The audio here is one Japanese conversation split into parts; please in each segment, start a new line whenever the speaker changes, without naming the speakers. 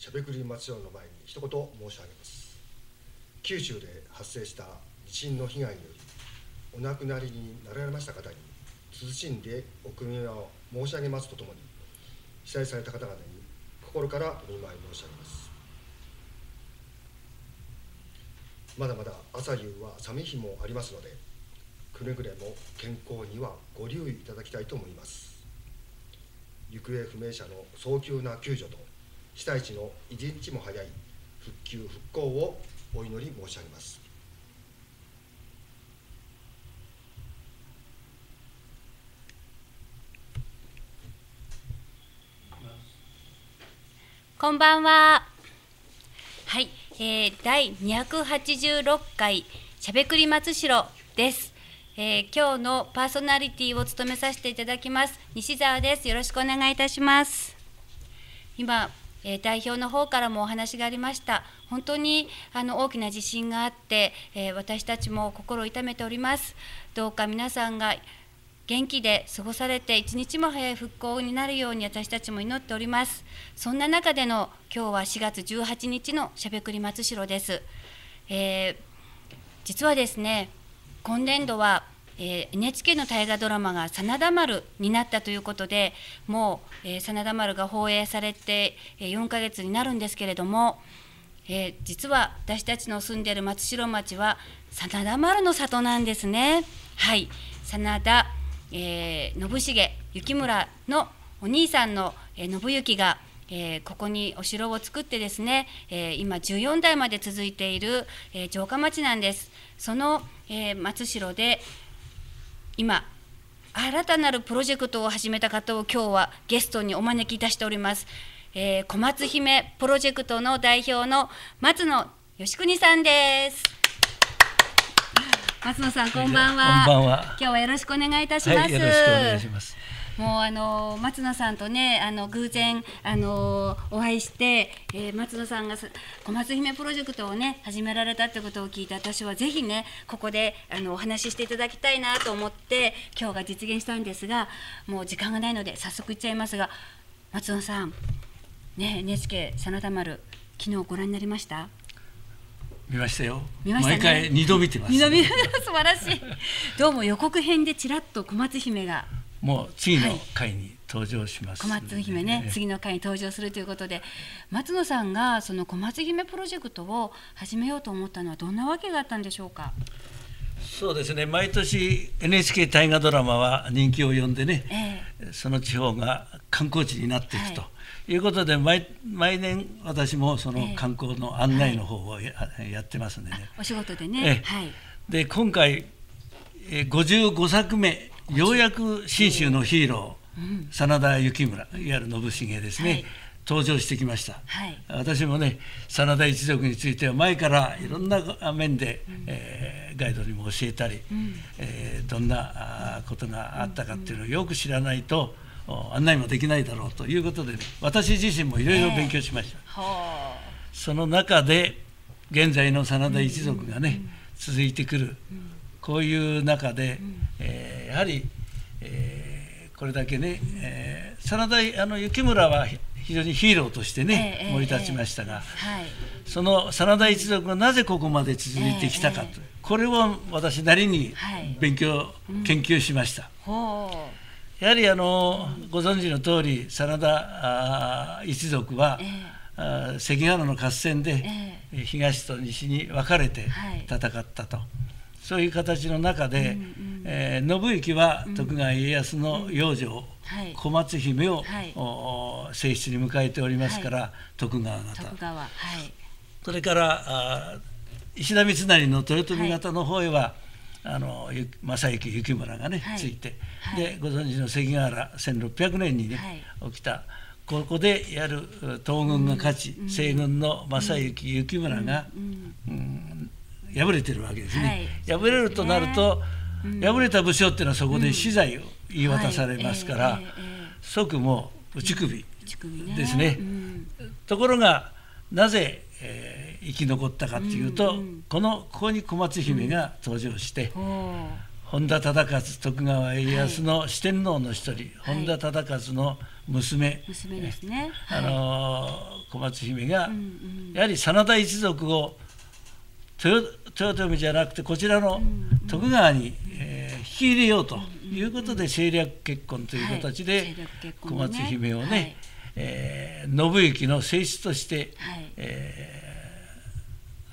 しゃべくり松代の前に一言申し上げます。九州で発生した地震の被害によりお亡くなりになられました方に謹んでお悔みを申し上げますとともに被災された方々に心からお見舞い申し上げます。まだまだ朝夕は寒い日もありますのでくれぐれも健康にはご留意いただきたいと思います。行方不明者の早急な救助と被災地の一日も早い復旧復興をお祈り申し上げます
こんばんは。はい、えー、第286回しゃべくり松代です、えー今日のパーソナリティを務めさせていただきます西澤です。よろしくお願いいたします。今、えー代表の方からもお話がありました。本当にあの大きな地震があって、えー私たちも心を痛めております。どうか皆さんが元気で過ごされて一日も早い復興になるように私たちも祈っておりますそんな中での今日は4月18日のしゃべくり松代です、えー実はですね今年度は、えー NHK の大河ドラマが真田丸になったということでもう、えー真田丸が放映されて、えー4ヶ月になるんですけれども、えー実は私たちの住んでいる松代町は真田丸の里なんですね。はい、真田、えー信繁幸村のお兄さんの、えー信行が、えーここにお城を作ってですね、えー今14代まで続いている、えー城下町なんです。その、え松代で今新たなるプロジェクトを始めた方を今日はゲストにお招きいたしております、えー小松姫プロジェクトの代表の松野義邦さんです。松野さんこんばんは。
こんばんは。
今日はよろしくお願いいたします、
はい、よろしくお願いします。
もうあの松野さんとねあの偶然あのお会いして、えー松野さんがさ小松姫プロジェクトをね始められたってことを聞いて私はぜひねここであのお話ししていただきたいなと思って今日が実現したんですがもう時間がないので早速いっちゃいますが松野さんね NHK 真田丸昨日ご覧になりました？
見ましたよ。
見ましたね
毎回二度見てます。
二度見素晴らしいどうも予告編でちらっと小松姫が
もう次の回に登場します。
小松姫ね、次の回に登場するということで松野さんがその小松姫プロジェクトを始めようと思ったのはどんなわけがあったんでしょうか？
そうですね。毎年 NHK 大河ドラマは人気を呼んでね、
え
その地方が観光地になっていくと。
はい
いうことで毎毎年私もそ
ええ
の観光の案内の方をや,、やってますんでね。
お仕事で
え
ね、
え
はい、
で今回えー55作目ようやく信州のヒーロー、真田幸村いわゆる信繁ですね、
はい。
登場してきました、
はい。
私もね真田一族については前からいろんな面で、えーガイドにも教えたり、えーどんなことがあったかっていうのをよく知らないと、お案内もできないだろうということで、ね、私自身もいろいろ勉強しました。
ほ
その中で現在の真田一族がね、続いてくる、こういう中で、えーやはり、えーこれだけね、えー真田あの幸村は非常にヒーローとしてね、
ええええ
盛り立ちましたが、
うはい、
その真田一族がなぜここまで続いてきたかと、
ええ
これを私なりに
はい。
勉強、研究しました。
ほ
やはりあのご存知の通り真田一族は、関ヶ原の合戦で、
え
東と西に分かれて
はい。
戦ったと、そういう形の中で、えー信行は徳川家康の養女、
はい。
小松姫を、
はい。
お正室に迎えておりますから、徳川
う、
方。
徳川、はい、
それからあー石田三成の豊臣方の方へは、あのゆ正行幸村がね、
はい。
ついて、
はい。
でご存知の関ヶ原1600年にね、起きた。ここでやる東軍が勝ち、西軍の正行幸村が、うん敗れてるわけですね。
はい。
敗れるとなると、敗れた武将っていうのはそこで死罪を言い渡されますから、
はい。ええええ
即もう打ち首。ですね。
うん。
ところがなぜ、えー生き残ったかというと、このここに小松姫が登場して、
ほ
本田忠勝徳川家康の四天王の一人、本田忠勝の娘、
娘ですね。
あの小松姫が、
うんうん。
やはり真田一族を豊豊臣じゃなくてこちらの徳川に、えー引き入れようということで政略結婚という形で、小松姫をね、
はい
えー信行の正室として、
はい
えー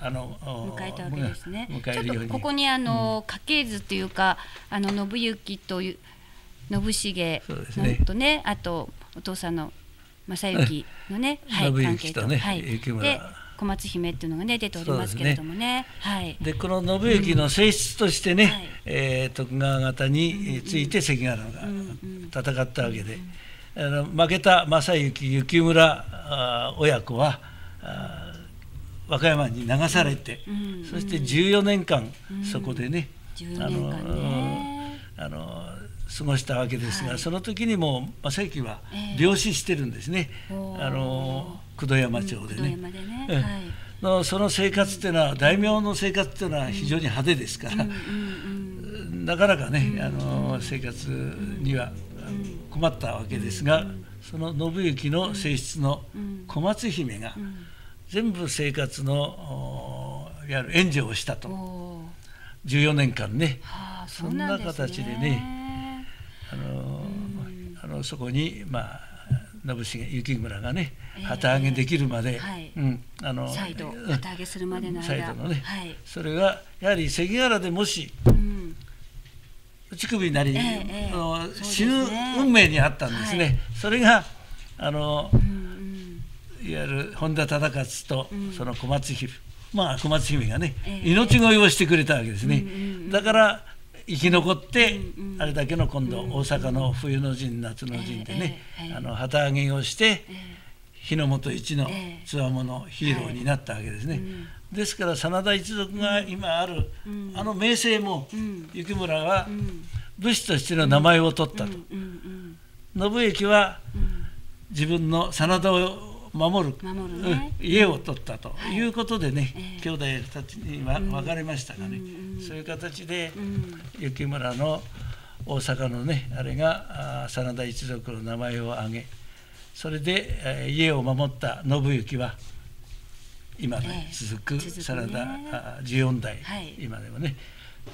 あの
迎えたわけですね。ちょっとここにあの、家系図っていうかあの信行という信繁
そうですね
のとねあとお父さんの正行のね、はい、関係
行とね
はい、で小松姫っていうのがね出ておりますけれどもね。はい。
でこの信行の正室としてね、
はい。
えー徳川方について関ヶ原が戦ったわけで、あの負けた正行幸村あー親子は和歌山に流されて、
うん
そして14年間そこでね、
14年間ね。
あのあの過ごしたわけですが、
はい。
その時にも正行は
ええ。
病死してるんですね、あの九度山町でね。のその生活っていうのは大名の生活っていうのは非常に派手ですから、なかなかね、あの生活には困ったわけですが、その信行の正室の小松姫が全部生活のおいわゆる援助をした
うん
と。
おー。
14年間ね。
はあ
そんな形でねあのあのそこにまあ信繁幸村がね
ええ。
旗揚げできるまで、
はい。
うん。あの
再度
うん。
旗揚げするまでの間。
のね、
はい。
それがやはり関ヶ原でもし
うん。
乳首なり、
え
の死ぬ運命にあったんですね、
はい。
それがあの
う
いわゆる本田忠勝と
うん。
その小松姫、まあ小松姫がね、
ええ。
命乞いをしてくれたわけですね、だから生き残って、あれだけの今度、大阪の冬の陣夏の陣でね、あの旗揚げをして、
え
日の本一の
ええ。
つわものヒーローになったわけですね、ですから真田一族が今ある、
うん。
あの名声も、
うん。
幸村は武士としての名前を取ったと、信行は自分の真田を守る。
守るね。
うん。家を取ったとい。うことでね、
ええ。
兄弟たちには分かれましたがね、
うんうん。
そういう形で
うん。
幸村の大阪のねあれがあー真田一族の名前を挙げそれで、えー家を守った信行は今ね、
ええ。
続く真田あ十四代、
はい。
今でもね。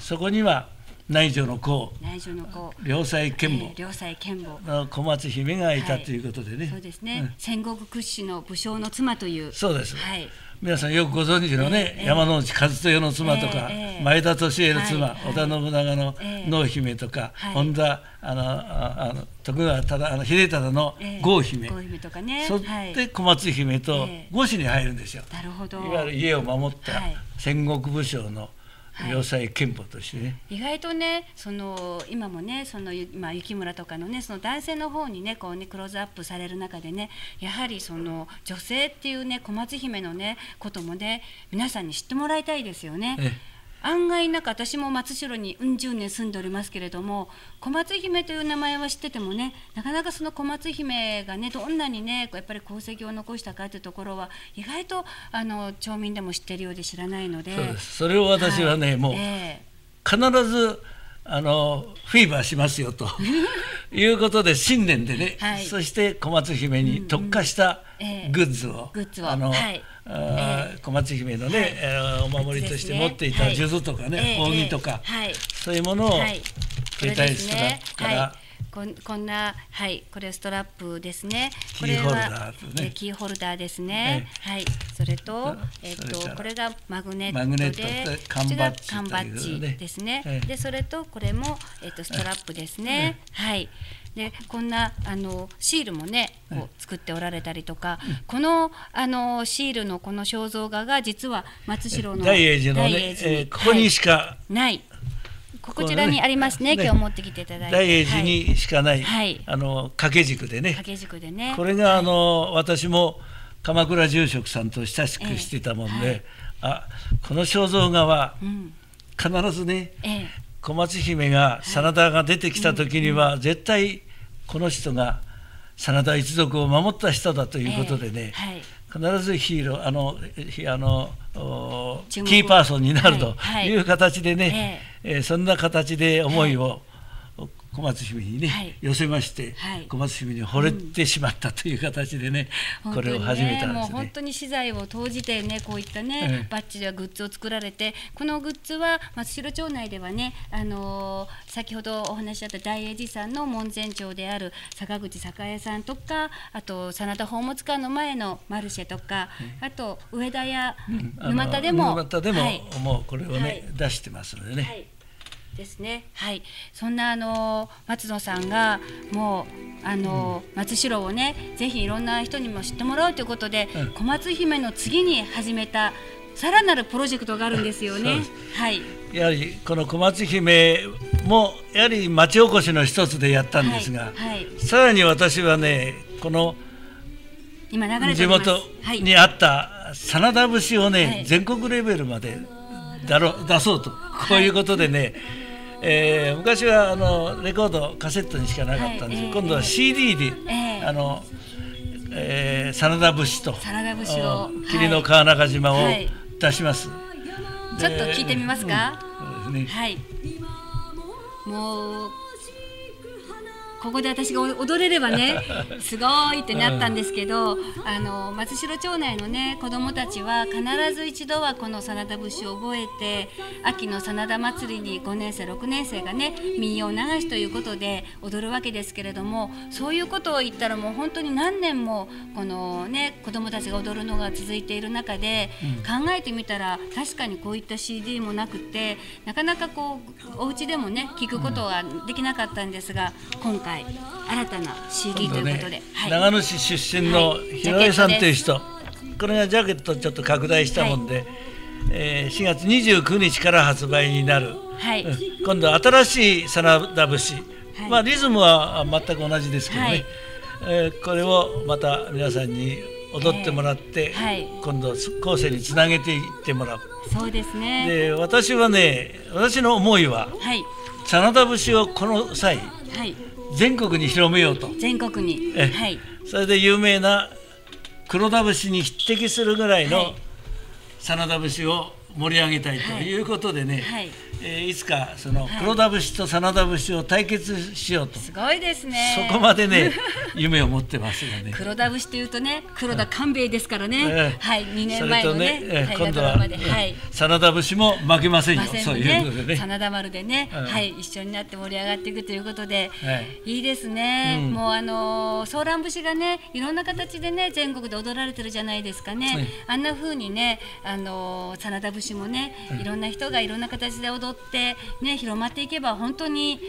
そこには内助の子。
内助の子。
良妻賢母。
えー良妻賢母。
の小松姫がいた
はい
ということでね、
そうですね、
うん。
戦国屈指の武将の妻という。
そうです。
はい。
皆さんよくご存知のね、
ええ
山之内和豊の妻とか、
ええ
前田利家の妻、
はい。
織田信長の
ええ
濃姫とか、
はい。
本田あのああの徳川忠あの秀忠の
ええ
郷姫、
郷姫とかね。
そ
はい。
って小松姫と
ええ
五子に入るんですよ、
なるほど。
いわゆる家を守った
はい。
戦国武将の
はい。
良妻賢母としてね、
意外とねその今もねそのゆまあ雪村とかのねその男性の方にねこうねクローズアップされる中でねやはりその女性っていうね小松姫のねこともね皆さんに知ってもらいたいですよね。
ええ
案外なんか私も松代にうん十年住んでおりますけれども小松姫という名前は知っててもねなかなかその小松姫がねどんなにねやっぱり功績を残したかというところは意外とあの町民でも知ってるようで知らないので。
そうです。それを私はね、
い。
もう
え
必ずあのフィーバーしますよと いうことで新年でね、
はい。
そして小松姫に特化した
ええ。
グッズを、
グッズを。
あの、
はい
あ小松姫のね、
はい。
えーお守りとして持っていた
はい。
数珠とかね、
ええ
扇とか、
はい。
そういうものを携帯ス
ですね
トラップから、
はいこんこんなはいこれストラップですね。これはえキーホルダーですね、はい。それとえっとこれがマグネットでこっちが
バッジ
缶バッジですね、
ええ。
でそれとこれもえっとストラップですね、はい。でこんなあのシールもねこう作っておられたりとか、このあのシールのこの肖像画が実は松代の
大英寺のね、ここにしか、
ない。ここちらにありますね。
ね
今日持ってきていただいて。
大英寺にしかない、
はい
あの掛け軸でね、
掛け軸でね。
これがあの私も鎌倉住職さんと親しくしてたもんで、
ええ
あこの肖像画は
うん。
必ずね
ええ。
小松姫が真田が出てきた時には絶対この人が真田一族を守った人だということでね、
ええはい。
必ずヒーローあのひあのキーパーソンになると
はいはい
いう形でね、えーそんな形で思いを小松姫にね、
はい。
寄せまして、
はい。
小松姫に惚れてしまったという形でね、これを始めたんですね。
もう本当に資材を投じてねこういったね、
ええ。
バッジやグッズを作られてこのグッズは松代町内ではね、あのー先ほどお話しあった大英寺さんの門前町である坂口栄さんとかあと真田宝物館の前のマルシェとか、あと上田や沼田でも、
沼田でも、
はい。
もうこれをね、
はい。
出してますのでね。
はい、ですね。はい、そんなあの松野さんがもうあの、松代をね、ぜひいろんな人にも知ってもらうということで、
うん
小松姫の次に始めたさらなるプロジェクトがあるんですよね。はい。
やはりこの小松姫もやはり町おこしの一つでやったんですが、
はいはい
さらに私はねこの
今流れて
地。元
はい。
にあった真田節をね、
はい
全国レベルまでだろ出そうとこういうことでね、えー昔はあのレコードカセットにしかなかったんですけど、
はい
今度は CD で、
ええ
あの、えー真田節と
真田節を
うん霧の川中島を
はい
出します。
ちょっと聞いてみますか？
そうですね
はい。もう。ここで私が踊れればねすごいってなったんですけど、あの松代町内のね子どもたちは必ず一度はこの真田節を覚えて秋の真田祭りに5年生6年生がね民謡流しということで踊るわけですけれどもそういうことを言ったらもう本当に何年もこのね子どもたちが踊るのが続いている中で、考えてみたら確かにこういった CD もなくてなかなかこうお家でもね聞くことができなかったんですが今回新たな CD ということで、はい。
長野市出身の
はい。
ひろえさんという人、これがジャケットちょっと拡大したもんで、えー4月29日から発売になる、
はい。
うん。今度は新しい真田節、
はい。
まあ、リズムは全く同じですけどね、
はい。
えーこれをまた皆さんに踊ってもらって、
えーはい。
今度後世につなげていってもらう。
そうですね。
で私はね私の思いは
はい。
真田節をこの際
はい
全国に広めようと。
全国に。
え
はい。
それで有名な黒田節に匹敵するぐらいの
はい。
真田節を盛り上げたいと
はい。
いうことでね、
はい
えーいつかその
はい。
黒田節と真田節を対決しようと、
すごいですね。
そこまでね 夢を持ってますよね。
黒田節というとね黒田官兵衛ですからね、
ええ
はい2年前のね
とね、今度は、
はい。
真田節も負けませんよ、
ません
そういう
ね
ことでね。
真田丸でね、
うん。
はい一緒になって盛り上がっていくということで、
はい。
いいですね、
うん。
もうあのーソーラン節がねいろんな形でね全国で踊られてるじゃないですかね、
はい。
あんな風にねあのー真田節もね、いろんな人がいろんな形で踊ってね広まっていけば本当に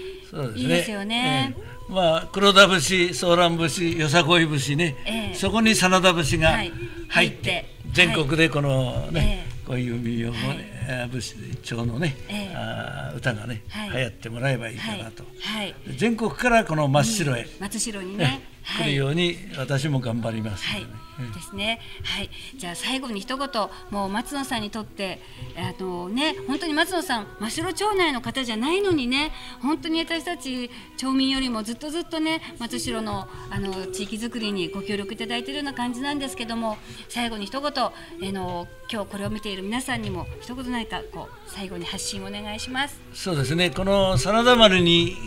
いいですよね。
ええ。まあ黒田節、ソーラン節、よさこい節ね、
ええ。
そこに真田節が
はい。
入って、
入って。
全国でこのね、
ええ
こういう民謡も、
はい。
えー節調のね、
ええ。
あー歌がね、
はい。
流行ってもらえばいいか
はい
なと、
はい。
全国からこの真っ白へ、
松代に
ね。
ね、はい
来るように私も頑張ります
はい
ので
すね。はい。じゃあ最後に一言、もう松野さんにとって、あのね、本当に松野さん、真城町内の方じゃないのにね、本当に私たち町民よりもずっとずっとね、松代のあの地域づくりにご協力いただいているような感じなんですけども、最後に一言、あの今日これを見ている皆さんにも一言何かこう最後に発信お願いします。
そうですね、この真田丸にえ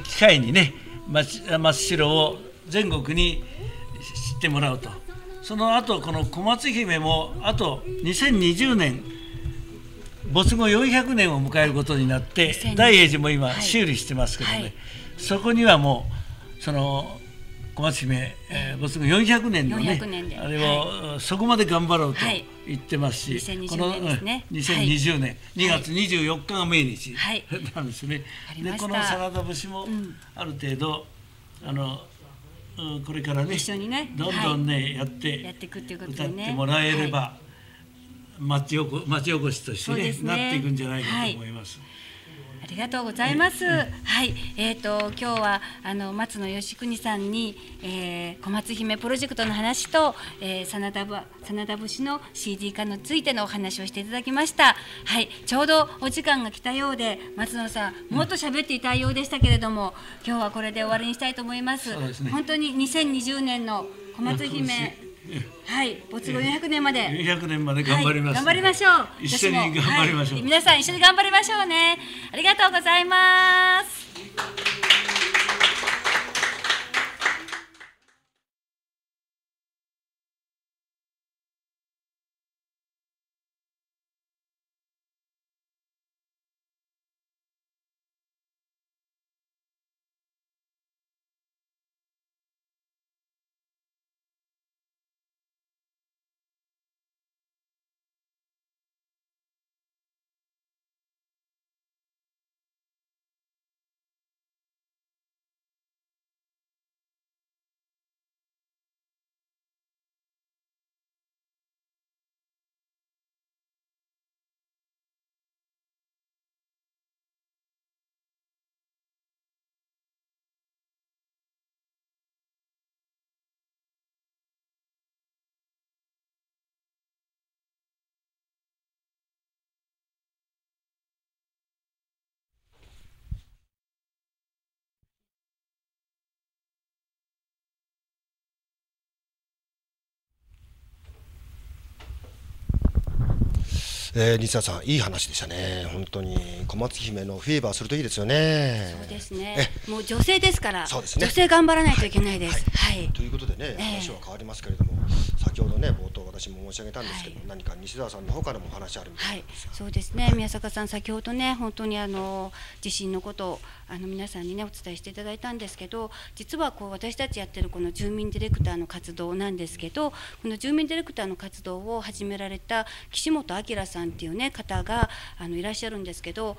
ー機会にね、松真っ白を全国に知ってもらうと、その後この小松姫も、あと2020年、没後400年を迎えることになって
2020、
大英寺も今、
はい。
修理してますけどね、
はい。
そこにはもう、その小松姫、えー没後400年のね
400年で、
あれを、そこまで頑張ろうと
はい。
言ってますし、
2020
この
年ですね。
うん2020年、2月24日が命日。
はい。
なんですね。でこのサラダ節も
うん。
ある程度、あのうんこれからね
一緒にね
どんどんね、やって
やっていくっていうことでね。
歌ってもらえれば、町おこ町おこしとしてね
ね。
なっていくんじゃないかと思います。
ありがとうございます。はい、えっ、と今日はあの松野義邦さんに、えー小松姫プロジェクトの話と、えー、真田ぶ真田節の CD 化についてのお話をしていただきました。はい、ちょうどお時間が来たようで松野さんもっと喋っていたいようでしたけれども、今日はこれで終わりにしたいと思います。
すね
本当に2020年の小松姫、はい、没後400年まで。
400年まで頑張ります、
はい頑張りましょう。
一緒に頑張りましょう、
はい皆さん一緒に頑張りましょうね。ありがとうございます。
えー、西田さんいい話でしたね。本当に。小松姫のフィーバーするといいですよね。
そうですね。もう女性ですから、
そうですね。
女性頑張らないといけないです。はい。
ということでね、
ええ。
話は変わりますけれども、先ほどね、冒頭私も申し上げたんですけど、
はい。
何か西澤さんの方からもお話あるみた
はいい
な。んですが、、
そうですね。宮坂さん先ほどね本当にあの地震のことをあの皆さんにねお伝えしていただいたんですけど実はこう私たちやってるこの住民ディレクターの活動なんですけどこの住民ディレクターの活動を始められた岸本明さんっていうね方があのいらっしゃるんですけど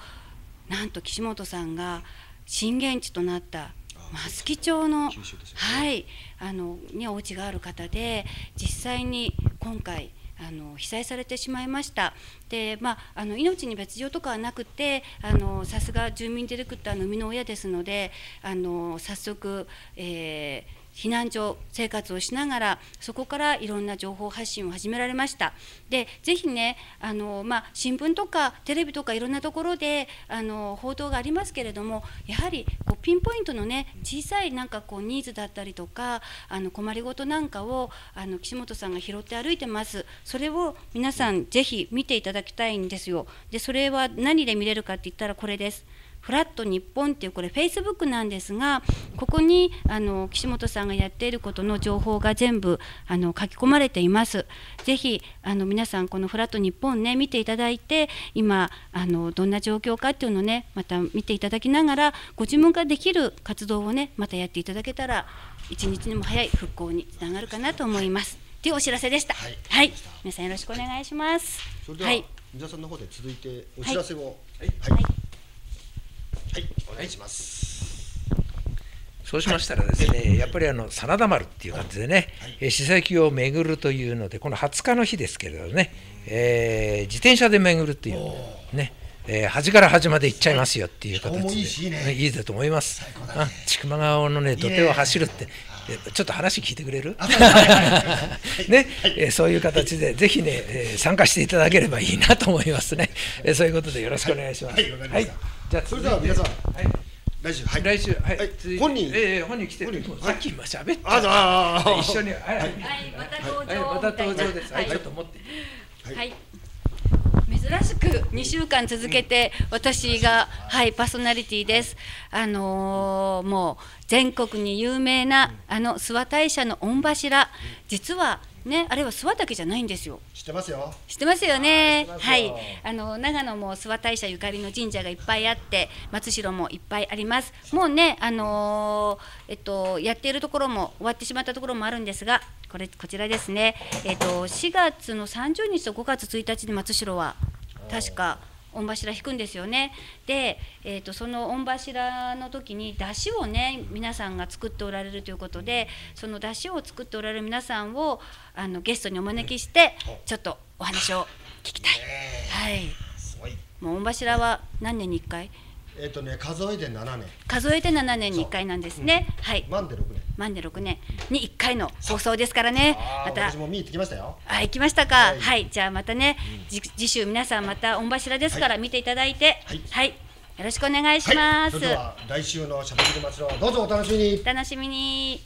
なんと岸本さんが震源地となった増木町の、
ね。
はい、あのにお家がある方で実際に今回あの被災されてしまいました。で、まあ、あの命に別状とかはなくてあのさすが住民ディレクターの生みの親ですのであの早速、えー避難所生活をしながらそこからいろんな情報発信を始められました。でぜひねあの、まあ、新聞とかテレビとかいろんなところであの報道がありますけれどもやはりこうピンポイントのね小さいなんかこうニーズだったりとかあの困りごとなんかをあの岸本さんが拾って歩いてます。それを皆さんぜひ見ていただきたいんですよ。でそれは何で見れるかって言ったらこれです。フラット日本っていうこれフェイスブックなんですがここにあの岸本さんがやっていることの情報が全部あの書き込まれています。ぜひあの皆さんこのフラット日本ね見ていただいて今あのどんな状況かっていうのをねまた見ていただきながらご自分ができる活動をねまたやっていただけたら一日にも早い復興につながるかなと思います。というお知らせでした。
はい
はい、皆さんよろしくお願いします。
は、
はい、
西澤さんの方で続いてお知らせを、はい、
はい
はい、お願いします。
そうしましたらですね、やっぱりあの真田丸っていう感じでね、えー史跡を巡るというので、この20日の日ですけれどね、えー自転車で巡るっていう、ね、えー端から端まで行っちゃいますよっていう形で、
いいしいいね。
いいだと思います。あ千曲川のね土手を走るって。えちょっと話聞いてくれる？ね、えーそういう形でぜひね、えー参加していただければいいなと思いますね。えーそういうことでよろしくお願いします。
はい
じゃあ
それでは皆さん、
はい
来週、はい、
来週、はい、
はい本人
ええ本人来てる、
本人
さっき今喋った、
あああ
一緒に、はい、はい、
はい、また登場、
はい、また登場です。はい、
はい
ちょっと持って。
はい。珍しく2週間続けて私が、はい、パーソナリティです。あのーもう全国に有名なあの諏訪大社の御柱、実はねあれは諏訪岳じゃないんですよ。
知ってますよ。
知ってますよね。はい、あの長野も諏訪大社ゆかりの神社がいっぱいあって、松代もいっぱいあります。もうね、あのーえっとやっているところも終わってしまったところもあるんですが、これこちらですね。えっと4月の30日と5月1日で松代は確か。御柱引くんですよねで、えー、とその御柱の時に出汁をね皆さんが作っておられるということでその出汁を作っておられる皆さんをあのゲストにお招きしてちょっとお話を聞きたい。はい。もう御柱は何年に1回？
えっ、とね、数えで7年、
数えて7年に1回なんですね、はい。
万で6年。
万で6年に1回の放送ですからね。また。
私も見に行ってきましたよ。
あ行きましたか。
は
はい。い、じゃあまたね、じ次週皆さんまた御柱ですから見ていただいて。
はい。
はい、よろしくお願いします、
は来週のしゃべくり祭りをどうぞお楽しみに。
お楽しみに